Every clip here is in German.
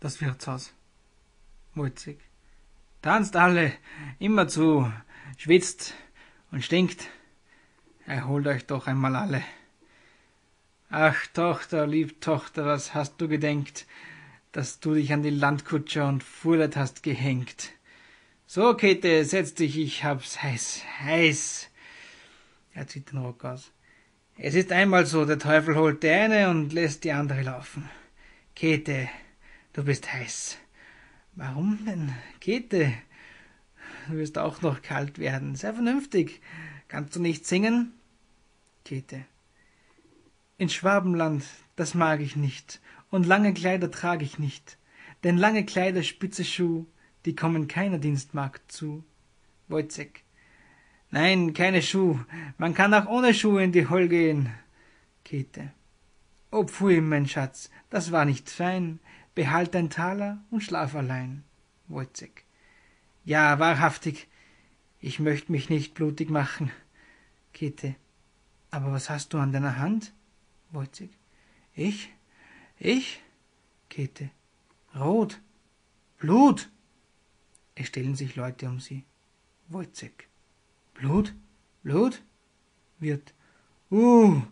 Das Wirtshaus. Mulzig. Tanzt alle, immer zu, schwitzt und stinkt. Erholt euch doch einmal alle. Ach, Tochter, lieb Tochter, was hast du gedenkt, dass du dich an die Landkutscher und Fuhrlet hast gehängt? So, Käthe, setz dich, ich hab's heiß, heiß. Er zieht den Rock aus. Es ist einmal so, der Teufel holt die eine und lässt die andere laufen. Käthe, du bist heiß. Warum denn, Käthe? Du wirst auch noch kalt werden. Sei vernünftig. Kannst du nicht singen? Käthe. In Schwabenland, das mag ich nicht, und lange Kleider trag ich nicht, denn lange Kleider, spitze Schuh, die kommen keiner Dienstmagd zu. Wojcek. Nein, keine Schuh, man kann auch ohne Schuhe in die Holl gehen. Käthe. O pfui, mein Schatz, das war nicht fein, behalt dein Taler und schlaf allein. Wojcek. Ja, wahrhaftig, ich möcht mich nicht blutig machen. Käthe. Aber was hast du an deiner Hand? Wojcik. Ich? Ich? Käthe. Rot. Blut. Es stellen sich Leute um sie. Wojcik. Blut? Blut? Wirt. Uh,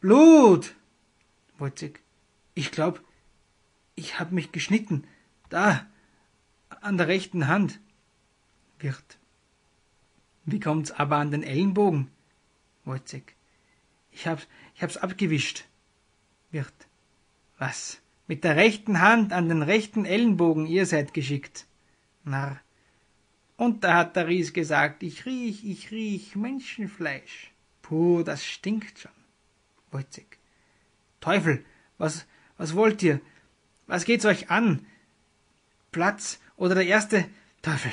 Blut! Wojcik. Ich glaub, ich hab mich geschnitten. Da, an der rechten Hand. Wirt. Wie kommt's aber an den Ellenbogen? Wojcik. Ich hab's, ich hab's abgewischt. Wirt. Was? Mit der rechten Hand an den rechten Ellenbogen, ihr seid geschickt. Narr. Und da hat der Ries gesagt, ich riech, ich riech Menschenfleisch. Puh, das stinkt schon. Wojcik. Teufel, was, was wollt ihr? Was geht's euch an? Platz oder der erste Teufel.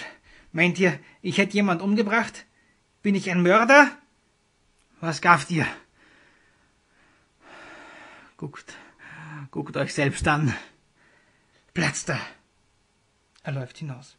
Meint ihr, ich hätte jemand umgebracht? Bin ich ein Mörder? Was gafft ihr? Guckt, guckt euch selbst an. Platzt da. Er läuft hinaus.